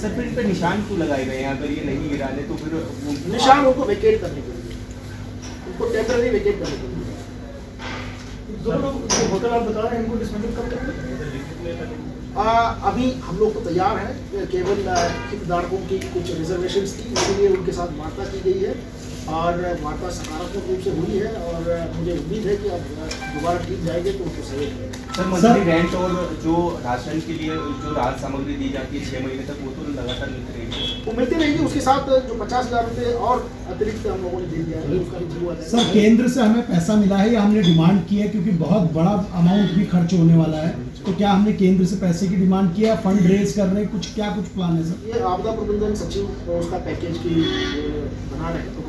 Sir फिर इन निशान क्यों लगाए गए हैं? अगर ये नहीं गिरा ले तो फिर निशान उनको वेकेट करने के लिए। उनको टेम्पररी वेकेट करने के लिए। दोनों जो होटल आप बता रहे हैं इनको डिसमेंटल कब करेंगे आ, अभी हम लोग तो तैयार हैं। केवल हितधारकों की कुछ रिजर्वेशन थी इसीलिए उनके साथ वार्ता की गई है। और वार्ता सकारात्मक रूप से हुई है और मुझे उम्मीद है कि अब दोबारा टीम जाएँगे तो उनको सहयोग मिलेगा। सर मंथली रेंट और जो राशन के लिए जो राहत सामग्री दी जाती है छह महीने तक वो तो लगातार मिलती रहेगी। वो मिलती रहेगी उसके साथ जो पचास हज़ार रुपये और अतिरिक्त हम लोगों ने दे दिया है उसका भी सर केंद्र से हमें पैसा मिला है या हमने डिमांड की है? क्योंकि बहुत बड़ा अमाउंट भी खर्च होने वाला है। तो क्या हमने केंद्र से पैसे की डिमांड किया फंड रेज कर रहे हैं कुछ क्या कुछ प्लान है सर? ये आपदा प्रबंधन सचिव उसका पैकेज की बना रहे हैं तो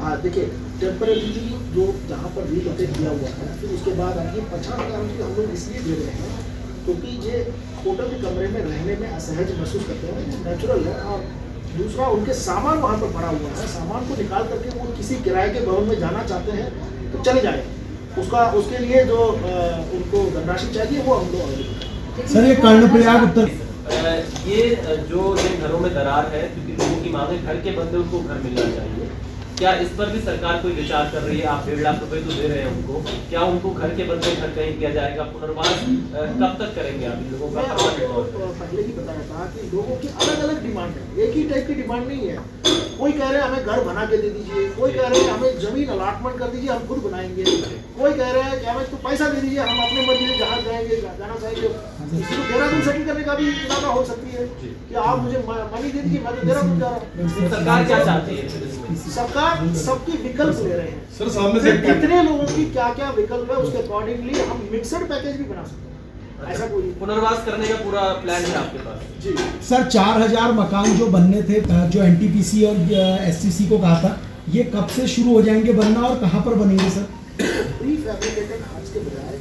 तो देखिए जो जहाँ पर हुआ है, फिर उसके बाद ये पचास हज़ार रुपये हम लोग इसलिए दे रहे हैं क्योंकि ये होटल के कमरे में रहने में असहज महसूस करते हैं। नेचुरल है। और दूसरा, उनके सामान वहाँ पर पड़ा हुआ है। सामान को निकाल करके वो किसी किराए के भवन में जाना चाहते हैं तो चले जाए। उसका उसके लिए जो उनको धनराशि चाहिए वो हम लोग सर ये कर्णप्रयाग उत्तर ये जो जिन घरों में दरार है क्योंकि लोगों की मांग है घर के बंदे उनको घर मिलना चाहिए। क्या इस पर भी सरकार कोई विचार कर रही है? आप डेढ़ लाख रुपए तो दे रहे हैं उनको। क्या उनको घर के बंदे घर कहीं किया जाएगा? पुनर्वास कब तक करेंगे आप इन लोगों का? पहले ही बताया था कि लोगों की अलग अलग डिमांड है। एक ही टाइप की डिमांड नहीं है। कोई कह रहे हैं हमें घर बना के दे दीजिए कोई कह रहे हैं हमें ज़मीन अलाटमेंट कर दीजिए हम खुद बनाएँगे। कोई कह रहे हैं कि हमें तो पैसा दे दीजिए हम अपने मर्ज़ी से जहाँ जाएँगे जाना चाहेंगे। किसी को देहरादून सेटल करने का भी इरादा हो सकती है कि आप मुझे मनी दे दीजिए मैं तो देहरादून जा रहा हूँ। सरकार क्या चाहती है? सरकार सबकी विकल्प ले रहे हैं। सर सामने फिर कितने लोगों की क्या क्या विकल्प है उसके अकॉर्डिंगली हम मिक्सड पैकेज भी बना सकते हैं। पुनर्वास करने का पूरा प्लान है आपके पास? जी। सर चार हज़ार मकान जो बनने थे जो एनटीपीसी और एससीसी को कहा था ये कब से शुरू हो जाएँगे बनना और कहाँ पर बनेंगे सर? प्री फैब्रिकेटेड हार्ट्स के बजाय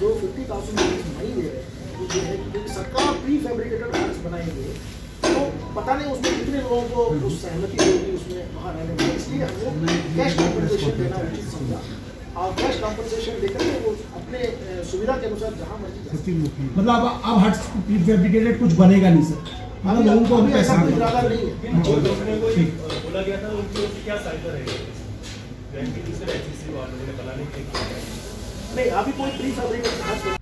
जो फिफ्टी थाउज़ेंड रुपीज़ नहीं दे रहे हैं वो ये है कि सरकार प्री फैब्रिकेटेड हार्ट्स बनाएँगे तो पता नहीं उसमें कितने लोगों को उस सहमति होगी उसमें वहाँ रहने में। इसलिए हमको कैश कॉम्पनसेशन देना उचित समझा। कैश कॉम्पनसेशन देकर वो अपने सुविधा के अनुसार जहाँ मर्ज़ी हैं। मतलब अब हट फैब्रिकेटेड कुछ बनेगा नहीं सर मतलब लोगों को अभी पैसा नहीं है। बोला गया था उनकी क्या सहायता रहेगी के लिए नहीं अभी कोई प्री फैब्रिकेटेड